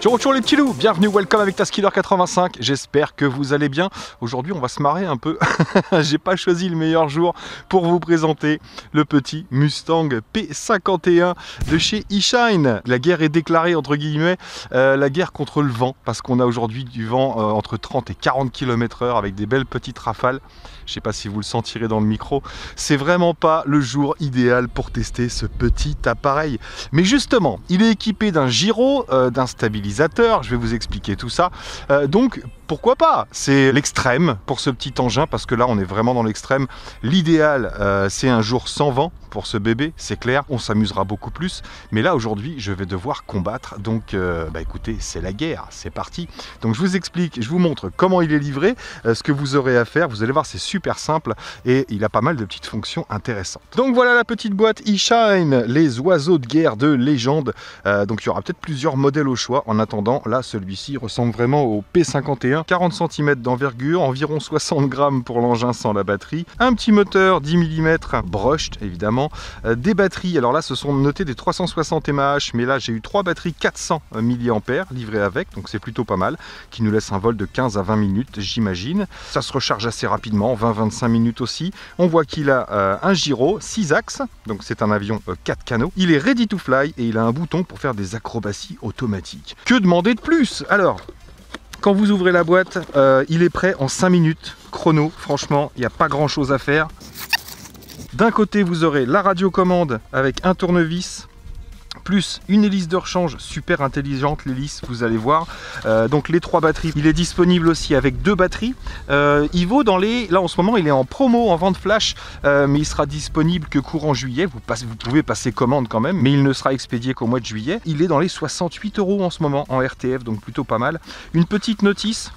Ciao les petits loups, bienvenue, welcome avec Taskiller 85, j'espère que vous allez bien. Aujourd'hui on va se marrer un peu, j'ai pas choisi le meilleur jour pour vous présenter le petit Mustang P51 de chez eShine. La guerre est déclarée entre guillemets, euh, la guerre contre le vent, parce qu'on a aujourd'hui du vent euh, entre 30 et 40 km h avec des belles petites rafales. Je sais pas si vous le sentirez dans le micro, c'est vraiment pas le jour idéal pour tester ce petit appareil. Mais justement, il est équipé d'un gyro, euh, d'un stabilisateur, je vais vous expliquer tout ça. Euh, donc pourquoi pas? C'est l'extrême pour ce petit engin parce que là on est vraiment dans l'extrême. L'idéal euh, c'est un jour sans vent pour ce bébé, c'est clair. On s'amusera beaucoup plus. Mais là aujourd'hui je vais devoir combattre. Donc euh, bah écoutez c'est la guerre, c'est parti. Donc je vous explique, je vous montre comment il est livré, ce que vous aurez à faire. Vous allez voir c'est super simple et il a pas mal de petites fonctions intéressantes. Donc voilà la petite boîte e-shine, les oiseaux de guerre de légende. donc il y aura peut-être plusieurs modèles au choix. En attendant, là, celui-ci ressemble vraiment au P51. 40 cm d'envergure, environ 60 grammes pour l'engin sans la batterie. Un petit moteur 10 mm, brushed évidemment. Euh, des batteries, alors là, ce sont notés des 360 mAh, mais là, j'ai eu trois batteries 400 mAh livrées avec, donc c'est plutôt pas mal, qui nous laisse un vol de 15 à 20 minutes, j'imagine. Ça se recharge assez rapidement, 20-25 minutes aussi. On voit qu'il a euh, un gyro, 6 axes, donc c'est un avion 4 euh, canaux. Il est ready to fly et il a un bouton pour faire des acrobaties automatiques. Que demander de plus Alors, quand vous ouvrez la boîte, euh, il est prêt en 5 minutes, chrono, franchement, il n'y a pas grand chose à faire. D'un côté, vous aurez la radiocommande avec un tournevis, plus une hélice de rechange super intelligente l'hélice vous allez voir. Euh, donc les trois batteries il est disponible aussi avec deux batteries. Euh, il vaut dans les là en ce moment il est en promo en vente flash euh, mais il sera disponible que courant juillet. Vous, vous pouvez passer commande quand même mais il ne sera expédié qu'au mois de juillet. Il est dans les 68 euros en ce moment en RTF donc plutôt pas mal. Une petite notice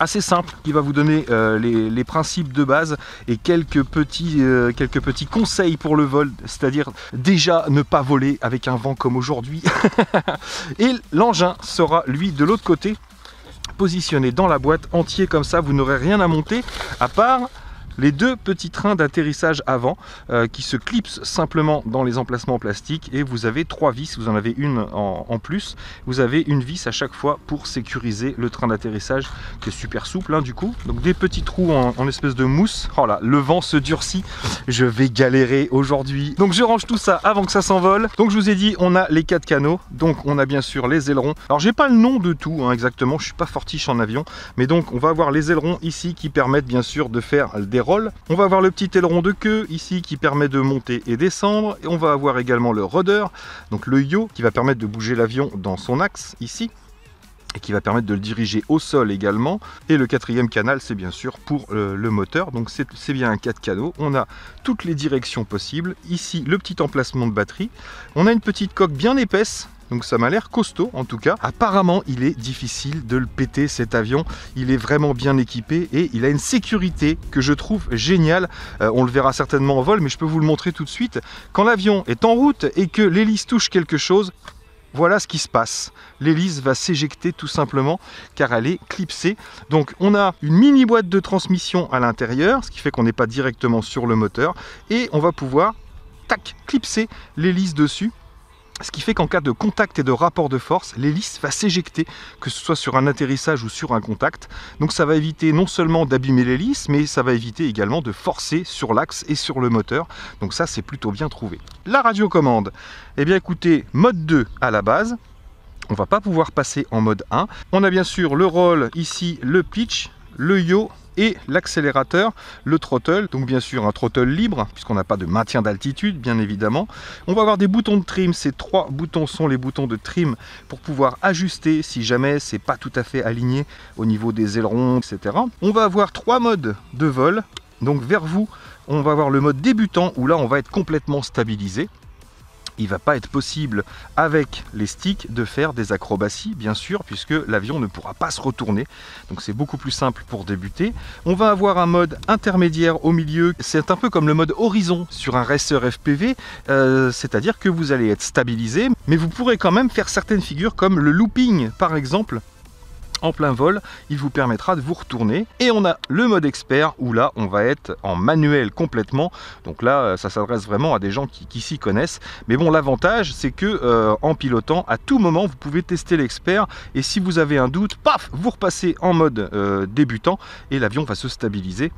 assez simple qui va vous donner euh, les, principes de base et quelques petits, euh, quelques petits conseils pour le vol, c'est-à-dire déjà ne pas voler avec un vent comme aujourd'hui. et l'engin sera lui de l'autre côté positionné dans la boîte entier comme ça, vous n'aurez rien à monter à part les deux petits trains d'atterrissage avant euh, qui se clipsent simplement dans les emplacements plastiques et vous avez trois vis, vous en avez une en, plus, vous avez une vis à chaque fois pour sécuriser le train d'atterrissage qui est super souple hein, du coup. Donc des petits trous en, espèce de mousse. Oh là, le vent se durcit, je vais galérer aujourd'hui. Donc je range tout ça avant que ça s'envole. Donc je vous ai dit, on a les quatre canaux, donc on a bien sûr les ailerons. Alors j'ai pas le nom de tout hein, exactement, je suis pas fortiche en avion, mais donc on va avoir les ailerons ici qui permettent bien sûr de faire des on va avoir le petit aileron de queue ici qui permet de monter et descendre. Et on va avoir également le rudder, donc le yo qui va permettre de bouger l'avion dans son axe ici et qui va permettre de le diriger au sol également. Et le quatrième canal, c'est bien sûr pour euh, le moteur. Donc c'est bien un 4 canaux. On a toutes les directions possibles. Ici, le petit emplacement de batterie. On a une petite coque bien épaisse donc ça m'a l'air costaud en tout cas. Apparemment, il est difficile de le péter cet avion. Il est vraiment bien équipé et il a une sécurité que je trouve géniale. Euh, on le verra certainement en vol, mais je peux vous le montrer tout de suite. Quand l'avion est en route et que l'hélice touche quelque chose, voilà ce qui se passe. L'hélice va s'éjecter tout simplement car elle est clipsée. Donc on a une mini boîte de transmission à l'intérieur, ce qui fait qu'on n'est pas directement sur le moteur. Et on va pouvoir, tac, clipser l'hélice dessus ce qui fait qu'en cas de contact et de rapport de force, l'hélice va s'éjecter, que ce soit sur un atterrissage ou sur un contact. Donc ça va éviter non seulement d'abîmer l'hélice, mais ça va éviter également de forcer sur l'axe et sur le moteur. Donc ça, c'est plutôt bien trouvé. La radiocommande, eh bien écoutez, mode 2 à la base. On va pas pouvoir passer en mode 1. On a bien sûr le roll ici, le pitch, le yo et l'accélérateur, le throttle, donc bien sûr un throttle libre, puisqu'on n'a pas de maintien d'altitude, bien évidemment. On va avoir des boutons de trim, ces trois boutons sont les boutons de trim pour pouvoir ajuster si jamais c'est pas tout à fait aligné au niveau des ailerons, etc. On va avoir trois modes de vol, donc vers vous, on va avoir le mode débutant où là on va être complètement stabilisé il va pas être possible avec les sticks de faire des acrobaties bien sûr puisque l'avion ne pourra pas se retourner. Donc c'est beaucoup plus simple pour débuter. On va avoir un mode intermédiaire au milieu. C'est un peu comme le mode horizon sur un racer FPV euh, c'est à dire que vous allez être stabilisé mais vous pourrez quand même faire certaines figures comme le looping par exemple en plein vol, il vous permettra de vous retourner. Et on a le mode expert où là, on va être en manuel complètement. Donc là, ça s'adresse vraiment à des gens qui, s'y connaissent. Mais bon, l'avantage, c'est que euh, en pilotant, à tout moment, vous pouvez tester l'expert. Et si vous avez un doute, paf, vous repassez en mode euh, débutant et l'avion va se stabiliser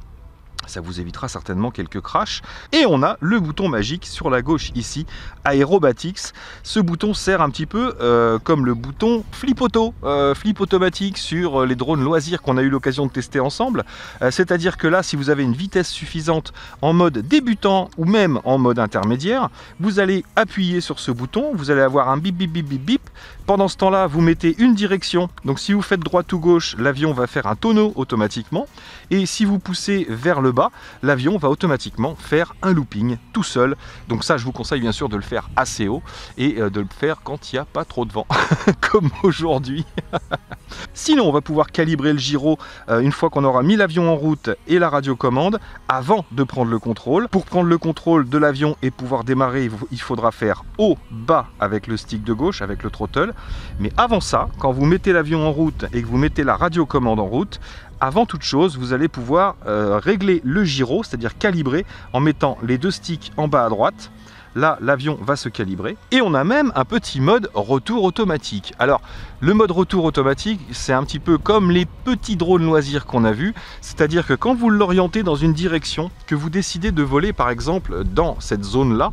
ça vous évitera certainement quelques crashs. Et on a le bouton magique sur la gauche ici, Aerobatics. Ce bouton sert un petit peu euh, comme le bouton flip auto, euh, flip automatique sur euh, les drones loisirs qu'on a eu l'occasion de tester ensemble. C'est-à-dire que là, si vous avez une vitesse suffisante en mode débutant ou même en mode intermédiaire, vous allez appuyer sur ce bouton, vous allez avoir un bip bip bip bip bip. Pendant ce temps-là, vous mettez une direction. Donc si vous faites droite ou gauche, l'avion va faire un tonneau automatiquement. Et si vous poussez vers le bas, l'avion va automatiquement faire un looping tout seul. Donc ça, je vous conseille bien sûr de le faire assez haut et euh, de le faire quand il n'y a pas trop de vent, comme aujourd'hui. Sinon, on va pouvoir calibrer le gyro euh, une fois qu'on aura mis l'avion en route et la radiocommande avant de prendre le contrôle. Pour prendre le contrôle de l'avion et pouvoir démarrer, il faudra faire haut, bas avec le stick de gauche, avec le throttle. Mais avant ça, quand vous mettez l'avion en route et que vous mettez la radiocommande en route, avant toute chose, vous allez pouvoir euh, régler le gyro, c'est-à-dire calibrer en mettant les deux sticks en bas à droite. Là, l'avion va se calibrer. Et on a même un petit mode retour automatique. Alors, le mode retour automatique, c'est un petit peu comme les petits drones loisirs qu'on a vus. C'est-à-dire que quand vous l'orientez dans une direction, que vous décidez de voler par exemple dans cette zone-là,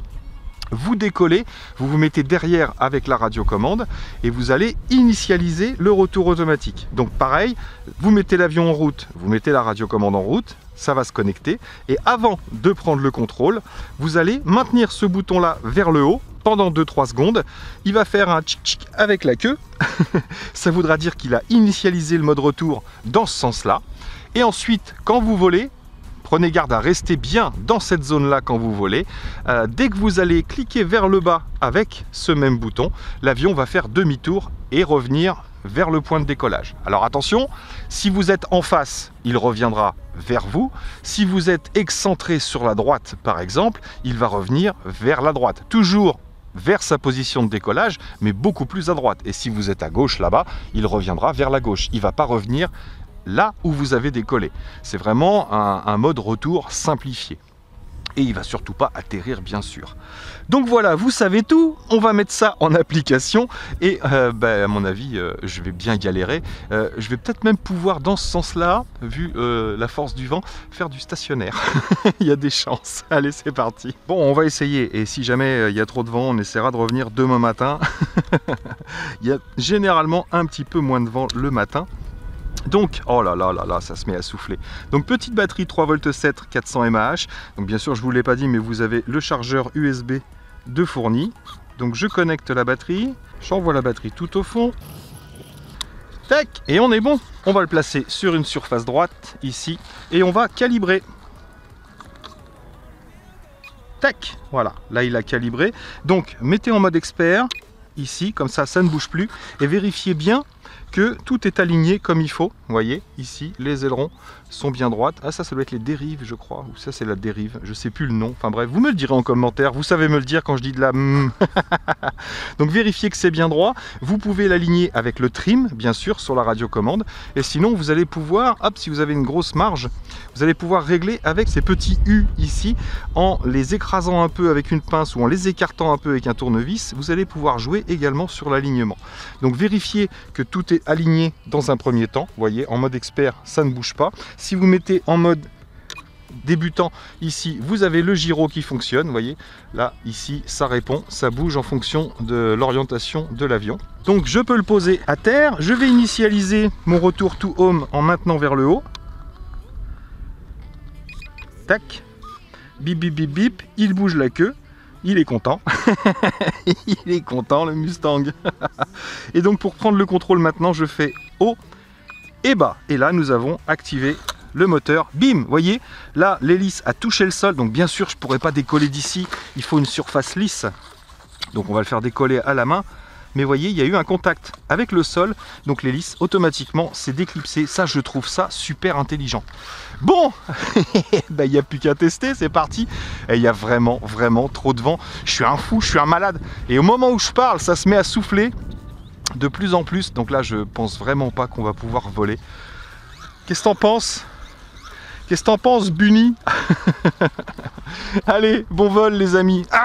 vous décollez, vous vous mettez derrière avec la radiocommande et vous allez initialiser le retour automatique. Donc pareil, vous mettez l'avion en route, vous mettez la radiocommande en route, ça va se connecter et avant de prendre le contrôle, vous allez maintenir ce bouton là vers le haut pendant 2-3 secondes. Il va faire un tchic tchic avec la queue. ça voudra dire qu'il a initialisé le mode retour dans ce sens là. Et ensuite, quand vous volez, Prenez garde à rester bien dans cette zone-là quand vous volez. Euh, dès que vous allez cliquer vers le bas avec ce même bouton, l'avion va faire demi-tour et revenir vers le point de décollage. Alors attention, si vous êtes en face, il reviendra vers vous. Si vous êtes excentré sur la droite, par exemple, il va revenir vers la droite. Toujours vers sa position de décollage, mais beaucoup plus à droite. Et si vous êtes à gauche là-bas, il reviendra vers la gauche. Il ne va pas revenir là où vous avez décollé. C'est vraiment un, mode retour simplifié. Et il va surtout pas atterrir bien sûr. Donc voilà, vous savez tout, on va mettre ça en application et euh, ben, à mon avis, euh, je vais bien galérer. Euh, je vais peut-être même pouvoir dans ce sens-là, vu la force du vent, faire du stationnaire. il y a des chances. Allez, c'est parti. Bon, on va essayer et si jamais il y a trop de vent, on essaiera de revenir demain matin. il y a généralement un petit peu moins de vent le matin. Donc, oh là là là là, ça se met à souffler. Donc petite batterie 3 v 7 400 mAh. Donc bien sûr, je vous l'ai pas dit, mais vous avez le chargeur USB de fourni. Donc je connecte la batterie, j'envoie la batterie tout au fond. Tac, et on est bon. On va le placer sur une surface droite ici et on va calibrer. Tac, voilà, là il a calibré. Donc mettez en mode expert ici, comme ça, ça ne bouge plus et vérifiez bien que tout est aligné comme il faut. Vous voyez, ici, les ailerons sont bien droites. Ah, ça, ça doit être les dérives, je crois. Ou ça, c'est la dérive. Je sais plus le nom. Enfin bref, vous me le direz en commentaire. Vous savez me le dire quand je dis de la... Donc vérifiez que c'est bien droit. Vous pouvez l'aligner avec le trim, bien sûr, sur la radiocommande. Et sinon, vous allez pouvoir, hop, si vous avez une grosse marge, vous allez pouvoir régler avec ces petits U ici, en les écrasant un peu avec une pince ou en les écartant un peu avec un tournevis, vous allez pouvoir jouer également sur l'alignement. Donc vérifiez que tout est aligné dans un premier temps. Vous voyez, en mode expert, ça ne bouge pas. Si vous mettez en mode débutant ici vous avez le gyro qui fonctionne vous voyez. Là ici ça répond ça bouge en fonction de l'orientation de l'avion. Donc je peux le poser à terre. Je vais initialiser mon retour to home en maintenant vers le haut. Tac. Bip bip bip bip. Il bouge la queue. Il est content. il est content le Mustang. et donc pour prendre le contrôle maintenant, je fais haut et bas. Et là, nous avons activé le moteur. Bim, voyez, là, l'hélice a touché le sol. Donc bien sûr, je ne pourrais pas décoller d'ici. Il faut une surface lisse. Donc on va le faire décoller à la main mais voyez, il y a eu un contact avec le sol, donc l'hélice automatiquement s'est déclipsée. Ça, je trouve ça super intelligent. Bon, ben, il n'y a plus qu'à tester, c'est parti. Et il y a vraiment, vraiment trop de vent. Je suis un fou, je suis un malade. Et au moment où je parle, ça se met à souffler. De plus en plus. Donc là, je pense vraiment pas qu'on va pouvoir voler. Qu'est-ce que t'en penses? Qu'est-ce que t'en penses, Bunny? Allez, bon vol, les amis.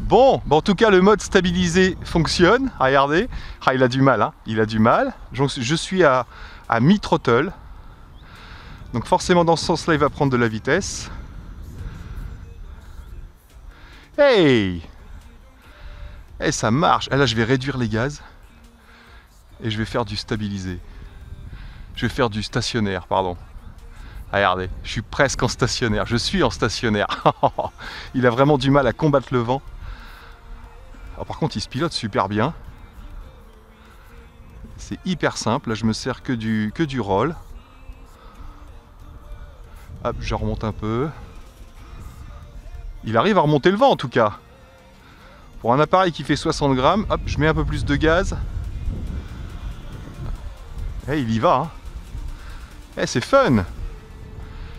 Bon, en tout cas, le mode stabilisé fonctionne. Regardez. Ah, il a du mal, hein. Il a du mal. Je suis à, à mi-throttle. Donc forcément, dans ce sens-là, il va prendre de la vitesse. Hey Eh, ça marche. Ah, là, je vais réduire les gaz. Et je vais faire du stabilisé. Je vais faire du stationnaire, pardon. Regardez, je suis presque en stationnaire. Je suis en stationnaire. il a vraiment du mal à combattre le vent. par contre, il se pilote super bien. C'est hyper simple. Là, je me sers que du, que du roll. Hop, je remonte un peu. Il arrive à remonter le vent en tout cas. Pour un appareil qui fait 60 grammes, hop, je mets un peu plus de gaz. Eh, il y va. Hein. Eh, c'est fun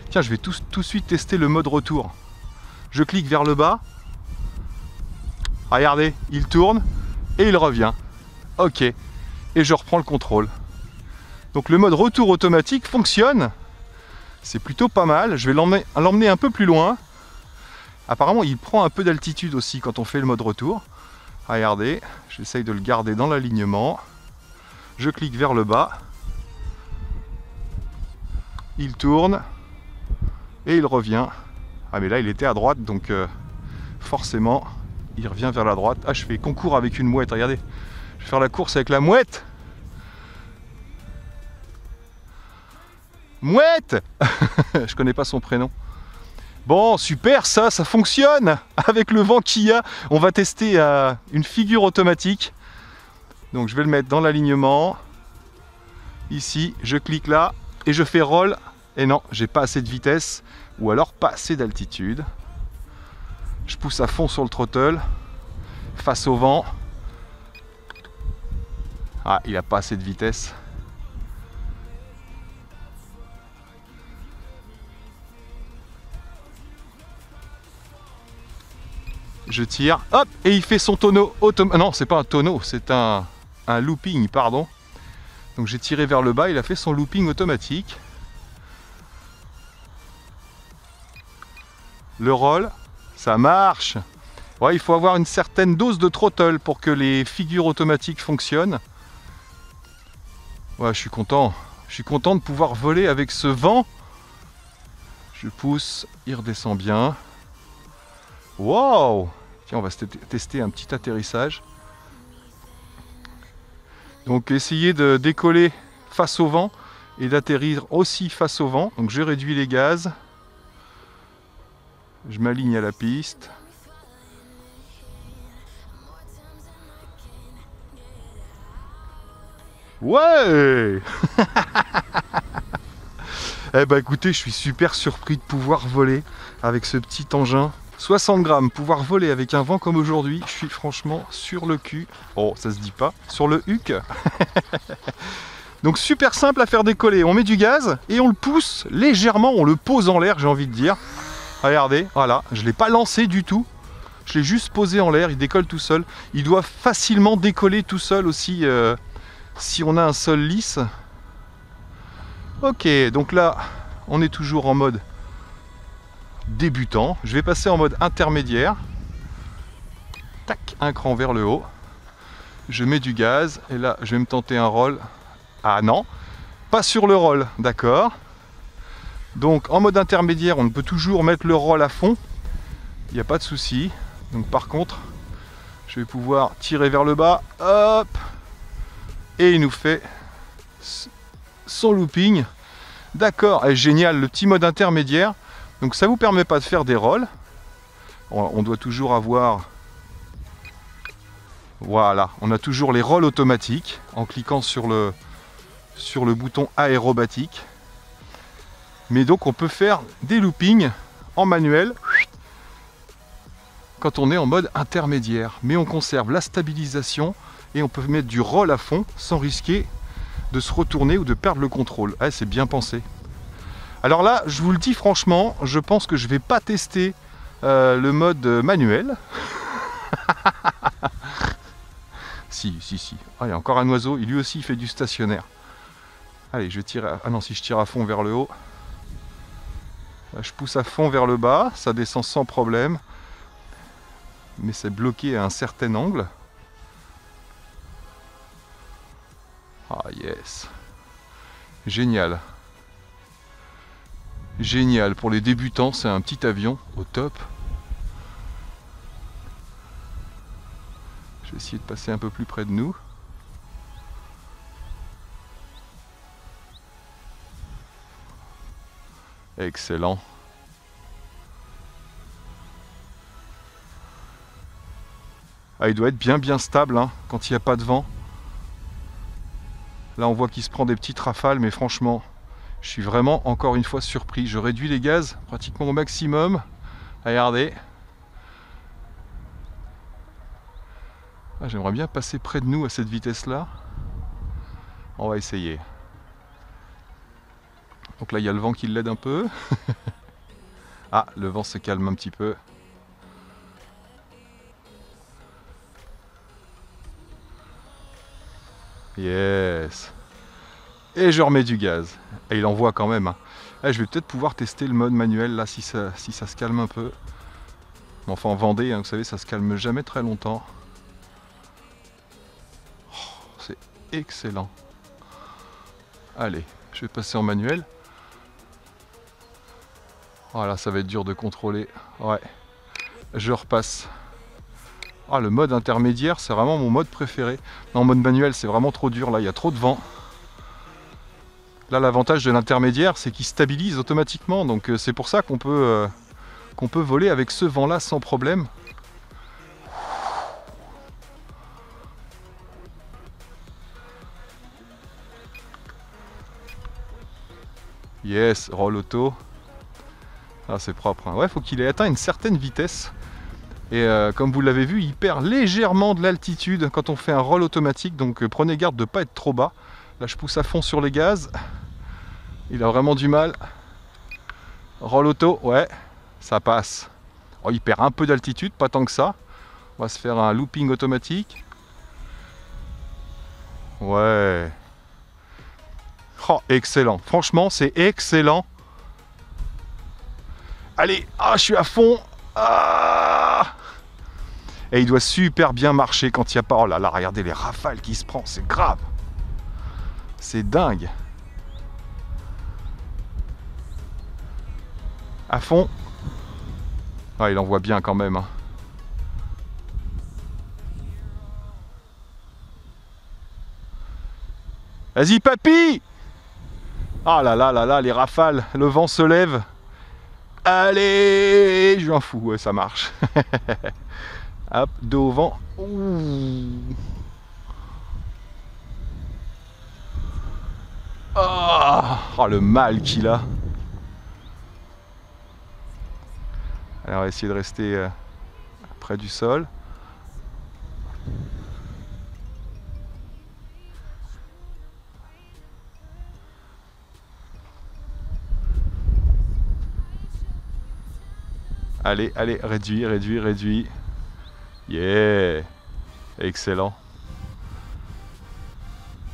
Tiens, je vais tout, tout de suite tester le mode retour. Je clique vers le bas. Regardez, il tourne et il revient. Ok. Et je reprends le contrôle. Donc le mode retour automatique fonctionne. C'est plutôt pas mal. Je vais l'emmener un peu plus loin. Apparemment, il prend un peu d'altitude aussi quand on fait le mode retour. Regardez, j'essaye de le garder dans l'alignement. Je clique vers le bas. Il tourne. Et il revient. Ah mais là, il était à droite, donc euh, forcément, il revient vers la droite. Ah, je fais concours avec une mouette, regardez. Je vais faire la course avec la mouette. Mouette Je connais pas son prénom. Bon, super, ça, ça fonctionne Avec le vent qu'il y a, on va tester euh, une figure automatique. Donc je vais le mettre dans l'alignement. Ici, je clique là et je fais roll. Et non, j'ai pas assez de vitesse ou alors pas assez d'altitude. Je pousse à fond sur le throttle face au vent. Ah, il a pas assez de vitesse. Je tire, hop, et il fait son tonneau automatique. Non, c'est pas un tonneau, c'est un, looping, pardon. Donc j'ai tiré vers le bas, il a fait son looping automatique. Le roll, ça marche. Ouais, il faut avoir une certaine dose de throttle pour que les figures automatiques fonctionnent. Ouais, je suis content. Je suis content de pouvoir voler avec ce vent. Je pousse, il redescend bien. Wow On va tester un petit atterrissage. Donc essayer de décoller face au vent et d'atterrir aussi face au vent. Donc je réduis les gaz. Je m'aligne à la piste. Ouais Eh ben écoutez, je suis super surpris de pouvoir voler avec ce petit engin 60 grammes, pouvoir voler avec un vent comme aujourd'hui, je suis franchement sur le cul. Oh, ça se dit pas. Sur le huc. Donc super simple à faire décoller. On met du gaz et on le pousse légèrement, on le pose en l'air, j'ai envie de dire. Regardez, voilà, je ne l'ai pas lancé du tout. Je l'ai juste posé en l'air, il décolle tout seul. Il doit facilement décoller tout seul aussi euh, si on a un sol lisse. Ok, donc là, on est toujours en mode débutant. Je vais passer en mode intermédiaire. Tac, un cran vers le haut. Je mets du gaz et là je vais me tenter un roll. Ah non, pas sur le roll, d'accord. Donc en mode intermédiaire, on peut toujours mettre le roll à fond. Il n'y a pas de souci. Donc par contre, je vais pouvoir tirer vers le bas. Hop Et il nous fait son looping. D'accord, génial, le petit mode intermédiaire. Donc ça vous permet pas de faire des rolls. On doit toujours avoir... Voilà, on a toujours les rolls automatiques en cliquant sur le, bouton aérobatique. Mais donc on peut faire des loopings en manuel quand on est en mode intermédiaire. Mais on conserve la stabilisation et on peut mettre du roll à fond sans risquer de se retourner ou de perdre le contrôle. Ah, c'est bien pensé. Alors là, je vous le dis franchement, je pense que je vais pas tester euh, le mode manuel. si, si, si. Ah, il y a encore un oiseau, il lui aussi il fait du stationnaire. Allez, je tire. Ah non, si je tire à fond vers le haut. je pousse à fond vers le bas, ça descend sans problème. Mais c'est bloqué à un certain angle. Ah yes. Génial. Génial. Pour les débutants, c'est un petit avion au top. Je vais essayer de passer un peu plus près de nous. Excellent. Ah, il doit être bien bien stable hein, quand il n'y a pas de vent. Là on voit qu'il se prend des petites rafales mais franchement je suis vraiment encore une fois surpris. Je réduis les gaz pratiquement au maximum. Regardez. Ah, j'aimerais bien passer près de nous à cette vitesse là. On va essayer. Donc là il y a le vent qui l'aide un peu. ah le vent se calme un petit peu. Yes. Et je remets du gaz. Et il envoie quand même. Hein. Eh, je vais peut-être pouvoir tester le mode manuel là si ça, se calme un peu. Enfin en Vendée, hein, vous savez, ça se calme jamais très longtemps. Oh, c'est excellent. Allez, je vais passer en manuel. Voilà, ça va être dur de contrôler. Ouais. Je repasse. Ah, le mode intermédiaire, c'est vraiment mon mode préféré. En mode manuel, c'est vraiment trop dur. Là, il y a trop de vent. Là, l'avantage de l'intermédiaire, c'est qu'il stabilise automatiquement. Donc, euh, c'est pour ça qu'on peut, euh, peut voler avec ce vent-là sans problème. Yes, roll auto. Ah, c'est propre. Hein. Ouais, faut qu'il ait atteint une certaine vitesse. Et euh, comme vous l'avez vu, il perd légèrement de l'altitude quand on fait un roll automatique, donc prenez garde de ne pas être trop bas. Là je pousse à fond sur les gaz. Il a vraiment du mal. Roll auto, ouais, ça passe. Oh, il perd un peu d'altitude, pas tant que ça. On va se faire un looping automatique. Ouais. Oh, excellent. Franchement, c'est excellent. Allez, ah, je suis à fond. Ah et il doit super bien marcher quand il n'y a pas... Oh là là, regardez les rafales qui se prend, c'est grave. C'est dingue. À fond. Ah, il envoie bien quand même. Hein. Vas-y, papy Ah là là là là, les rafales, le vent se lève. Allez, je m'en fous, ouais, ça marche. Hop, dos au vent. Ah, oh, le mal qu'il a. Alors, on va essayer de rester euh, près du sol. Allez, allez, réduit, réduit, réduit. Yeah Excellent.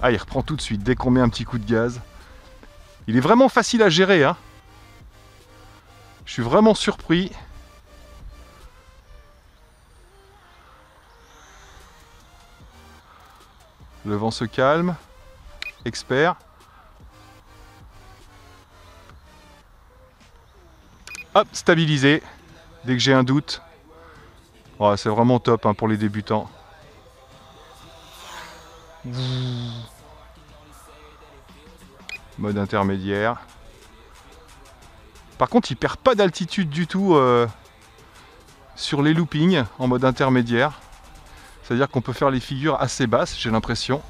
Ah, il reprend tout de suite dès qu'on met un petit coup de gaz. Il est vraiment facile à gérer. Hein Je suis vraiment surpris. Le vent se calme. Expert. Hop, stabilisé. Dès que j'ai un doute, c'est vraiment top hein, pour les débutants. Mode intermédiaire. Par contre, il perd pas d'altitude du tout euh, sur les loopings en mode intermédiaire. C'est-à-dire qu'on peut faire les figures assez basses, j'ai l'impression.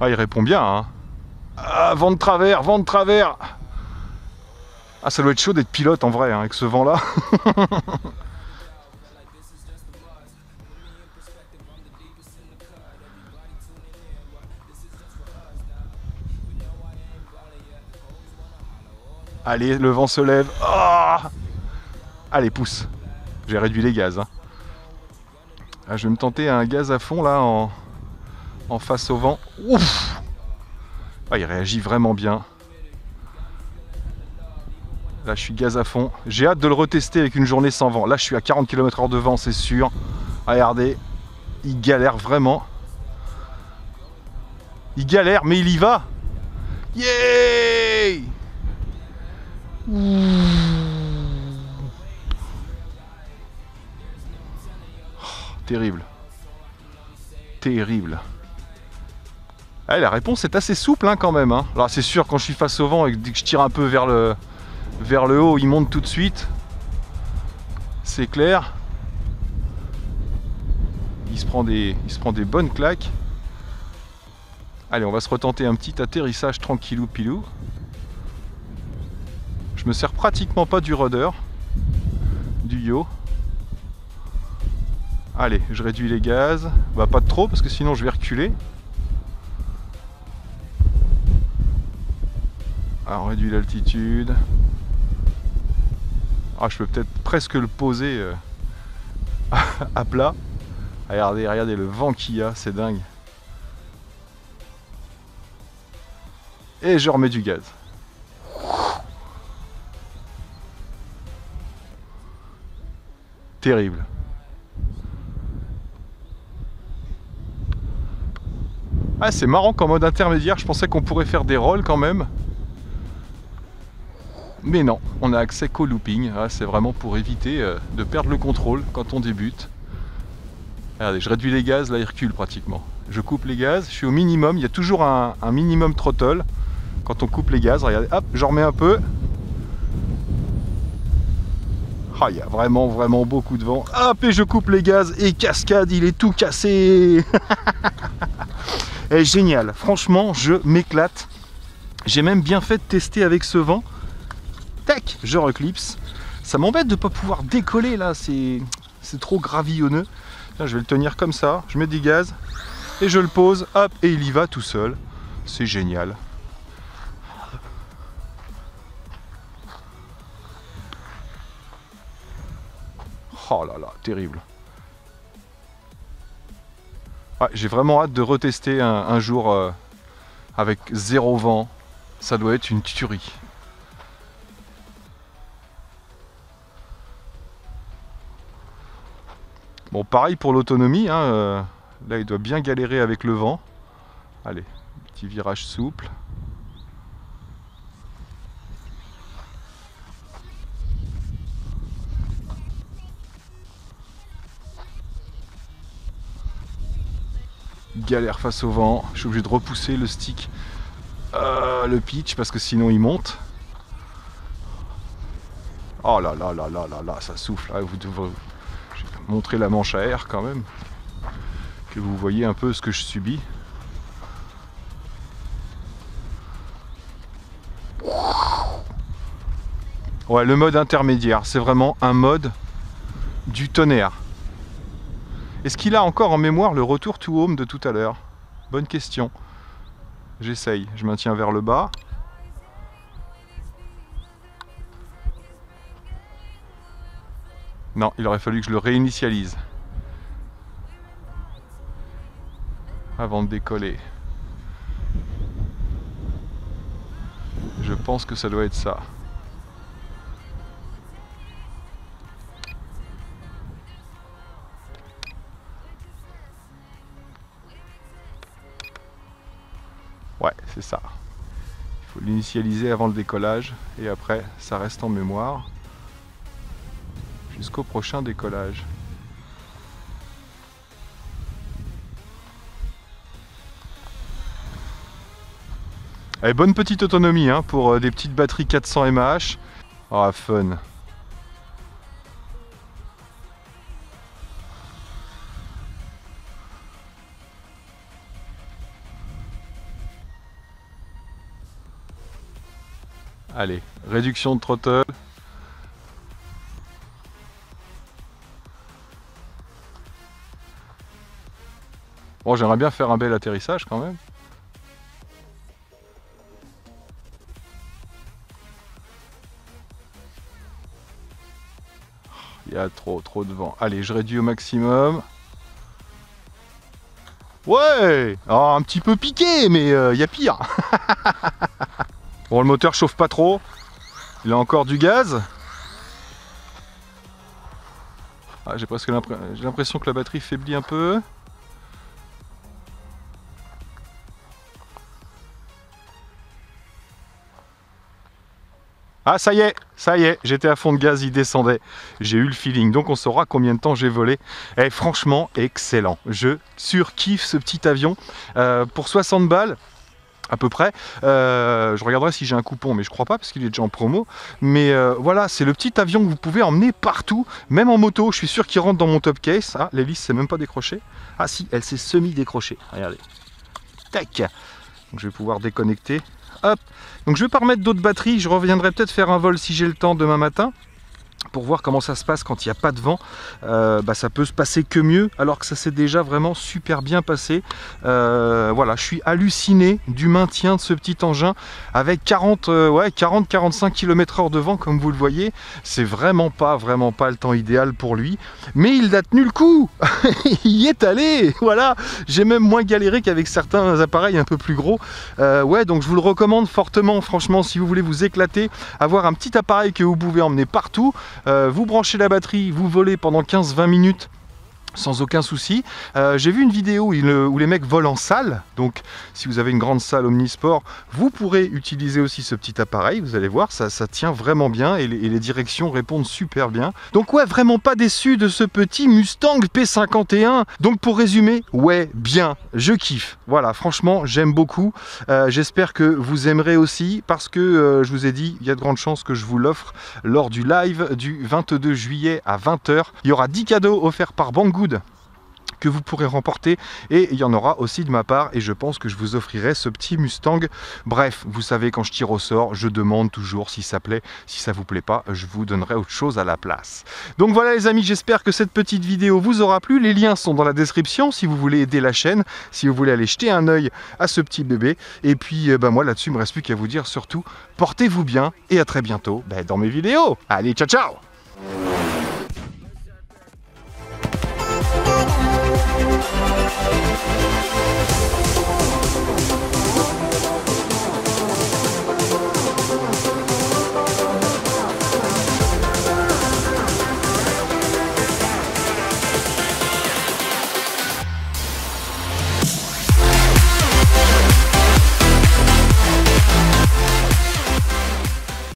Ah, il répond bien, hein. Ah, vent de travers, vent de travers. Ah, ça doit être chaud d'être pilote en vrai, hein, avec ce vent-là. Allez, le vent se lève. Ah Allez, pousse. J'ai réduit les gaz. hein. Ah, je vais me tenter un gaz à fond là en, en face au vent. Ouf Ah, il réagit vraiment bien. Là, je suis gaz à fond. J'ai hâte de le retester avec une journée sans vent. Là, je suis à 40 km/h de vent, c'est sûr. Regardez, il galère vraiment. Il galère, mais il y va. Yay Oh, Terrible. Terrible. Ah, la réponse est assez souple hein, quand même. hein. C'est sûr, quand je suis face au vent et que je tire un peu vers le, haut, il monte tout de suite. C'est clair. Il se, prend des, bonnes claques. Allez, on va se retenter un petit atterrissage tranquillou pilou. Je me sers pratiquement pas du rudder, du yo. Allez, je réduis les gaz. Bah pas trop parce que sinon je vais reculer. On réduit l'altitude. Ah, je peux peut-être presque le poser euh, à plat. Regardez, regardez le vent qu'il y a, c'est dingue. Et je remets du gaz. Terrible. Ah, c'est marrant qu'en mode intermédiaire, je pensais qu'on pourrait faire des rolls quand même. Mais non, on a accès qu'au looping. Ah, c'est vraiment pour éviter euh, de perdre le contrôle quand on débute. Regardez, je réduis les gaz, là il recule pratiquement. Je coupe les gaz, je suis au minimum, il y a toujours un, minimum throttle quand on coupe les gaz. Regardez, hop, j'en remets un peu. Ah, il y a vraiment, vraiment beaucoup de vent. Hop, et je coupe les gaz et cascade, il est tout cassé. Et génial, franchement, je m'éclate. J'ai même bien fait de tester avec ce vent. Je reclipse. Ça m'embête de ne pas pouvoir décoller là, c'est trop gravillonneux. Là, je vais le tenir comme ça, je mets du gaz et je le pose, hop, et il y va tout seul. C'est génial. Oh là là, terrible. J'ai vraiment hâte de retester un, un jour euh, avec zéro vent. Ça doit être une tuerie. Bon, pareil pour l'autonomie. hein, euh, là, il doit bien galérer avec le vent. Allez, petit virage souple. galère face au vent. Je suis obligé de repousser le stick, euh, le pitch, parce que sinon il monte. Oh là là là là là là, ça souffle. Ah, vous vais montrer la manche à air quand même. Que vous voyez un peu ce que je subis. Ouais, le mode intermédiaire, c'est vraiment un mode du tonnerre. Est-ce qu'il a encore en mémoire le retour to home de tout à l'heure? Bonne question. J'essaye. Je maintiens vers le bas. Non, il aurait fallu que je le réinitialise. Avant de décoller. Je pense que ça doit être ça. Ouais, c'est ça. Il faut l'initialiser avant le décollage et après ça reste en mémoire jusqu'au prochain décollage. Allez, bonne petite autonomie hein, pour euh, des petites batteries 400 mAh. Ah, fun. Allez, Réduction de throttle. Bon, j'aimerais bien faire un bel atterrissage quand même. Il y a trop, trop de vent. Allez, je réduis au maximum. Ouais Un petit peu piqué, mais euh, il y a pire. bon, le moteur chauffe pas trop. Il a encore du gaz. Ah, J'ai presque l'impression que la batterie faiblit un peu. Ah ça y est, ça y est, j'étais à fond de gaz, il descendait. J'ai eu le feeling, donc on saura combien de temps j'ai volé. Et eh, franchement, excellent. Je surkiffe ce petit avion. Euh, pour 60 balles, à peu près. Euh, je regarderai si j'ai un coupon, mais je crois pas parce qu'il est déjà en promo. Mais euh, voilà, c'est le petit avion que vous pouvez emmener partout, même en moto. Je suis sûr qu'il rentre dans mon top case. Ah, l'hélice s'est même pas décrochée. Ah si, elle s'est semi-décrochée. Regardez. Tac. Donc je vais pouvoir déconnecter. Hop. Donc je vais pas remettre d'autres batteries, je reviendrai peut-être faire un vol si j'ai le temps demain matin pour voir comment ça se passe quand il n'y a pas de vent. Euh, bah, ça peut se passer que mieux, alors que ça s'est déjà vraiment super bien passé. Euh, voilà, je suis halluciné du maintien de ce petit engin avec 40, euh, 40-45 km h de vent, comme vous le voyez. C'est vraiment pas, vraiment pas le temps idéal pour lui. Mais il a tenu le coup Il y est allé Voilà J'ai même moins galéré qu'avec certains appareils un peu plus gros. ouais, donc je vous le recommande fortement, franchement, si vous voulez vous éclater, avoir un petit appareil que vous pouvez emmener partout. Euh, vous branchez la batterie, vous volez pendant 15-20 minutes sans aucun souci. Euh, j'ai vu une vidéo où, les mecs volent en salle, donc si vous avez une grande salle Omnisport, vous pourrez utiliser aussi ce petit appareil, vous allez voir, ça, tient vraiment bien et les, directions répondent super bien. Donc ouais, vraiment pas déçu de ce petit Mustang P51. Donc pour résumer, ouais, bien, je kiffe. Voilà, franchement, j'aime beaucoup. Euh, j'espère que vous aimerez aussi, parce que euh, je vous ai dit, il y a de grandes chances que je vous l'offre lors du live du 22 juillet à 20h. Il y aura 10 cadeaux offerts par Banggood que vous pourrez remporter. Et il y en aura aussi de ma part et je pense que je vous offrirai ce petit Mustang. Bref vous savez quand je tire au sort je demande toujours si ça plaît. Si ça vous plaît pas je vous donnerai autre chose à la place. Donc voilà les amis j'espère que cette petite vidéo vous aura plu. Les liens sont dans la description si vous voulez aider la chaîne si vous voulez aller jeter un oeil à ce petit bébé. Et puis ben moi là-dessus il me reste plus qu'à vous dire surtout portez-vous bien et à très bientôt ben, dans mes vidéos. Allez ciao ciao